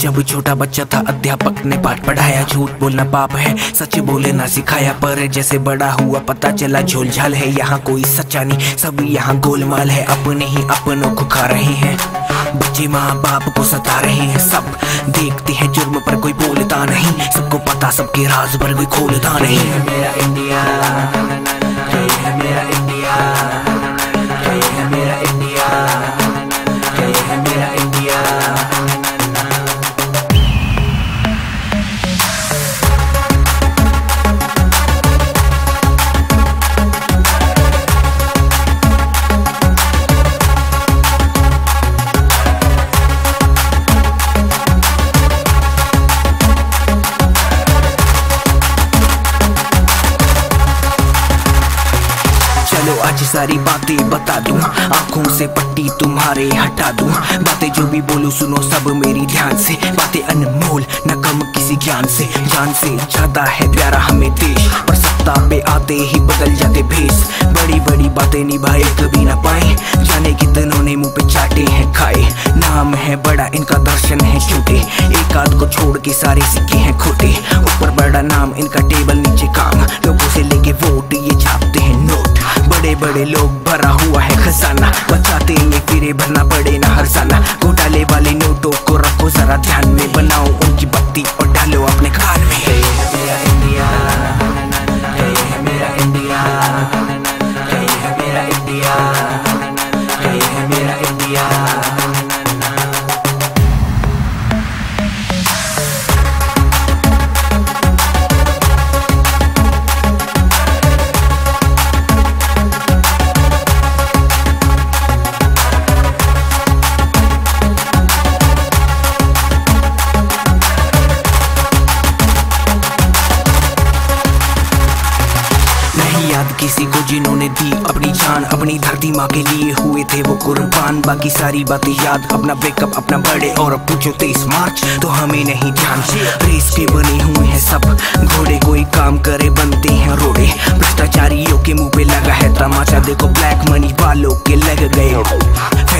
जब छोटा बच्चा था, अध्यापक ने पाठ पढ़ाया। झूठ बोलना पाप है, सच बोले ना सिखाया पर जैसे बड़ा हुआ, पता चला झोलझाल है। यहाँ कोई सच्चा नहीं, सब यहाँ गोलमाल है। अपने ही अपनों को खा रहे हैं। बच्चे माँ बाप को सता रहे हैं। सब देखते हैं, जुर्म पर कोई बोलता नहीं। सबको पता, सबके राज पर कोई खोलता नहीं। मेरा इंडिया मेरा इंडिया। सारी बातें बता दू। आँखों से पट्टी तुम्हारे हटा दू। बातें जो भी बोलो, सुनो सब मेरी ध्यान से। बातें अनमोल, न कम किसी ज्ञान से। जान से ज़्यादा है प्यारा हमें देश। पर सत्ता पे आते ही बदल जाते भेस बड़ी बड़ी बातें निभाए कभी ना पाए। जाने कितनों ने मुँह पे चाटे हैं खाए। नाम है बड़ा, इनका दर्शन है छोटे एक आध को छोड़ के सारे सिक्के हैं खोटे। ऊपर बड़ा नाम, इनका टेबल नीचे काम। लोगों से लेके वोट, ये छापते हैं बड़े लोग भरा हुआ है खजाना। बचाते में फिरे भरना पड़े ना हरसाना घोटाले वाले नोटों को रखो, जरा ध्यान में बनाओ। उनकी बत्ती और डालो अपने कान में। इंडिया जान अपनी धरती माँ के लिए हुए थे वो कुर्बान। बाकी सारी बातें याद। अपना ब्रेकअप अपना बर्थडे और अब पूछो तेईस मार्च। तो हमें नहीं ध्यान रेस के बने हुए हैं सब। घोड़े कोई काम करे, बनते हैं रोड़े। भ्रष्टाचारियों के मुँह पे लगा है तमाचा। देखो ब्लैक मनी वालों के लग गए।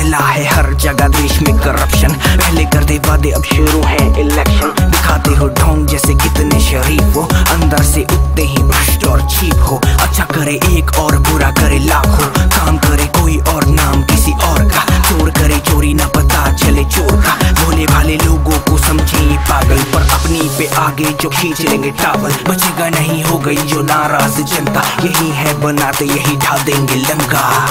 फैला है हर जगह देश में करप्शन पहले कर दे वादे, अब शुरू है इलेक्शन दिखाते हो ढोंग जैसे कितने शरीफ हो। अंदर से उठते ही भ्रष्ट और चीप हो। अच्छा करे एक और, बुरा करे लाखों। काम करे कोई और नाम किसी और का। चोर करे चोरी, ना पता चले चोर का। भोले भाले लोगों को समझे पागल। पर अपनी पे आगे जो खींच लेंगे टावल। बचेगा नहीं हो गई जो नाराज़ जनता। यही है, बनाते यही ढा देंगे लंगा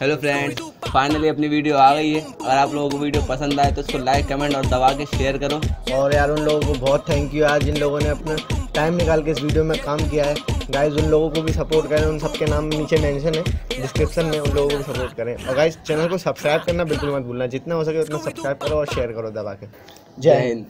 हेलो फ्रेंड्स फाइनली अपनी वीडियो आ गई है। अगर आप लोगों को वीडियो पसंद आए तो उसको लाइक कमेंट और दबा के शेयर करो। और यार उन लोगों को बहुत थैंक यू यार जिन लोगों ने अपना टाइम निकाल के इस वीडियो में काम किया है। गाइज़ उन लोगों को भी सपोर्ट करें उन सबके नाम नीचे मैंशन है। डिस्क्रिप्शन में उन लोगों को सपोर्ट करें। और गाइज़ चैनल को सब्सक्राइब करना बिल्कुल मत भूलना। जितना हो सके उतना सब्सक्राइब करो और शेयर करो दबा के। जय हिंद।